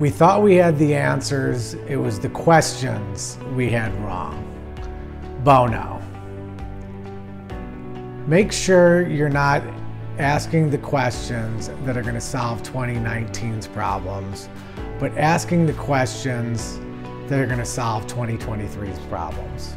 We thought we had the answers, it was the questions we had wrong. Bono. Make sure you're not asking the questions that are going to solve 2019's problems, but asking the questions that are going to solve 2023's problems.